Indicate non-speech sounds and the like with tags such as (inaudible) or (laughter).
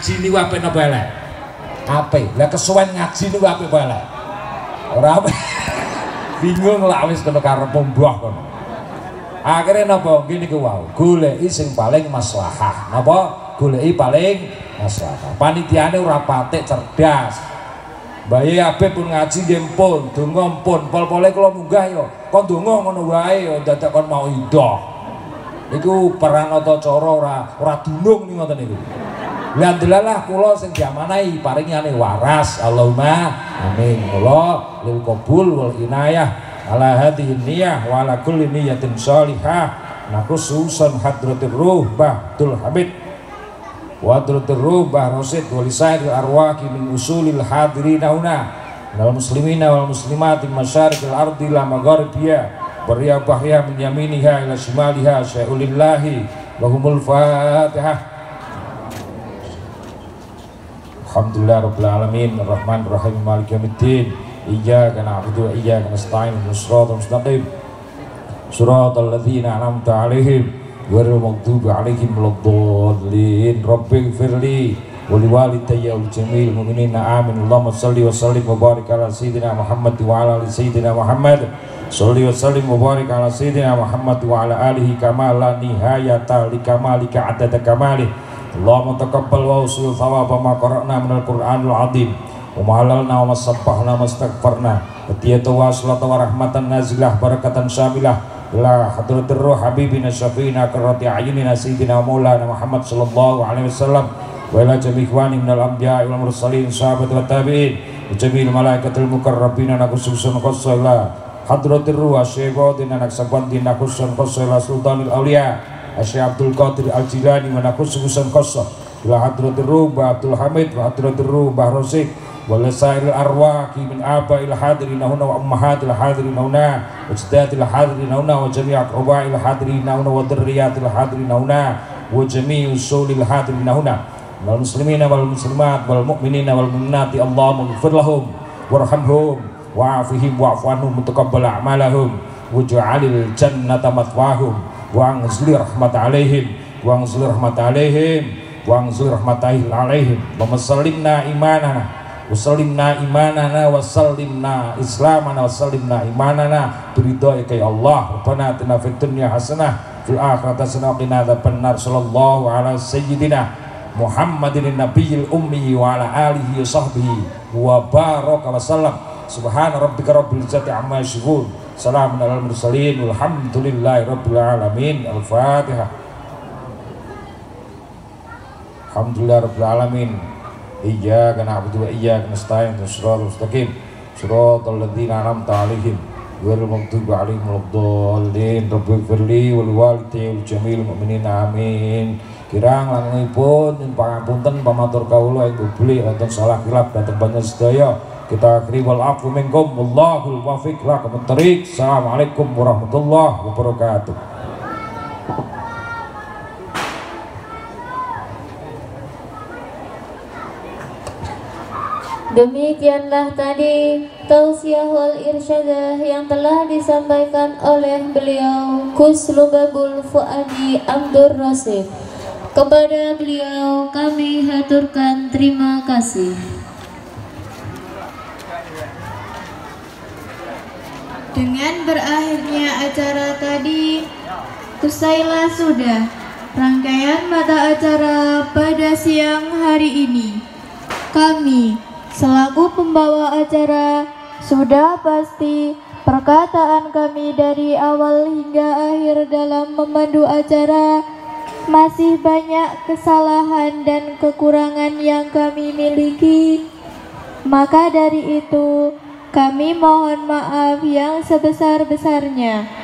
ngaji niku apik napa elek? Apik. Lah kesuwen ngaji niku apik apa elek? Ora. (laughs) Bingung lah wis kena karep mbah kono. Napa gini ku wow, goleki sing paling maslahah. Napa? Goleki paling maslahah. Panitiane ora patek cerdas. Bayi Habib pun ngaji nggih pun, pun, pol-pole kula munggah yo. Kon donga ngono wae yo dadak kon mau idoh. Iku peranata cara ora ora dunung ning ngoten. Lah delalah kula sing diamanahi paringane waras. Allahumma amin. Kula lil qabul wal inayah ala hadhihi niyah wa ala kulli niyatin shalihah. Nakhususan hadratir ruh Bahdul Habib Wadratul ruh Bah Rasid walisair arwaki min usulil hadirina huna Nal muslimina wal muslimati masyarikil ardi la magharibiya Bariya bahya min yaminiha ila shimaliha syai'ulillahi Lahumul fatihah Alhamdulillah Rabbil Alamin Ar-Rahman Ar-Rahim Malik Yamiddin Iyaka na'budu wa iyaka nasta'in Nusratul mustaqim. Suratul ladzina an'amta alaihim ghairil maghdubi alaihim waladdallin Rabbi firli wa liwalidayya wal jamil mu'minina. Amin. Allahumma salli wa sallim wa barik ala sayyidina Muhammad wa ala ali sayyidina Muhammad. Salli wa sallim wa barik ala sayyidina Muhammad wa ala alihi kama la nihayata li kamalika adada kamalih Allahumma taqabbal wa usul thawaba ma qara'na minal Qur'anul azim. Wa ma halalna wa ma sabbahna wa astaghfarna. Hatiyatu wa salatu wa rahmatan nazilah barakatan syamilah. Ila hadratir ruh habibina syafiina karrati ayunina sayyidina maulana Muhammad sallallahu alaihi wasallam. Wa ila jami ikhwani minal anbiya wal mursalin sahabat wa tabi'in. Wa jami'il malaikatil mukarrabina nakususun qassa ila hadratir ruh asyikhatina naksabantina khusun qassa ila sultanil awliya Asyik Abdul Qadir Al-Jilani wa nakususun qassa ila hadratir ruh Mbah Abdul Hamid wa hadratir ruh Mbah Rosik ولسائر الأرواح من آباء الحاضرين هنا وأمهات الحاضرين هنا وأجداد الحاضرين هنا وجميع أقرباء الحاضرين هنا وذريات الحاضرين هنا وجميع أصول الحاضرين هنا والمسلمين والمسلمات والمؤمنين والمؤمنات اللهم اغفر لهم وارحمهم وعافهم واعف عنهم وتقبل أعمالهم واجعل الجنة مثواهم wang anzli rahmat alaihim. Wang anzli rahmat alaihim. Wang anzli rahmat alaihim. Wa imanana. Wassalimna imanana. Wassalimna islamana. Wassalimna imanana. Beridoika ya Allah. Rabbana atina fid hasanah. Fil akhirati hasanah. Qina adzabannar Sallallahu ala sayyidina Muhammadin nabiyil ummi wa ala alihi wa sahbihi wa baraka wa sallam. Subhana rabbika rabbil jati amma yasifun salamun alal mursalin walhamdulillahi rabbil alamin. Al-fatihah. Alhamdulillah rabbil alamin. Iyyaka na'budu wa iyyaka nasta'in. Shiratal mustaqim. Shiratal ladzina an'amta 'alaihim. Ghairil maghdubi 'alaihim waladdallin. Rabbi firli wal walidayya wal jamil mu'minin. Amin. Kirang langipun nyuwun pangapunten pamatur kawula ing bubli wonten salah kilap dhateng panjenengan sedaya kita akhiri wal afu minkum wallahul muwaffiq lakum Assalamualaikum warahmatullahi wabarakatuh Demikianlah tadi tausiahul irsyadah yang telah disampaikan oleh beliau Kus Lubabul Fuadi Abdur Rasid. Kepada beliau kami haturkan terima kasih. Dengan berakhirnya acara tadi, usailah sudah rangkaian mata acara pada siang hari ini. Kami Selaku pembawa acara, sudah pasti perkataan kami dari awal hingga akhir dalam memandu acara masih banyak kesalahan dan kekurangan yang kami miliki. Maka dari itu, kami mohon maaf yang sebesar-besarnya.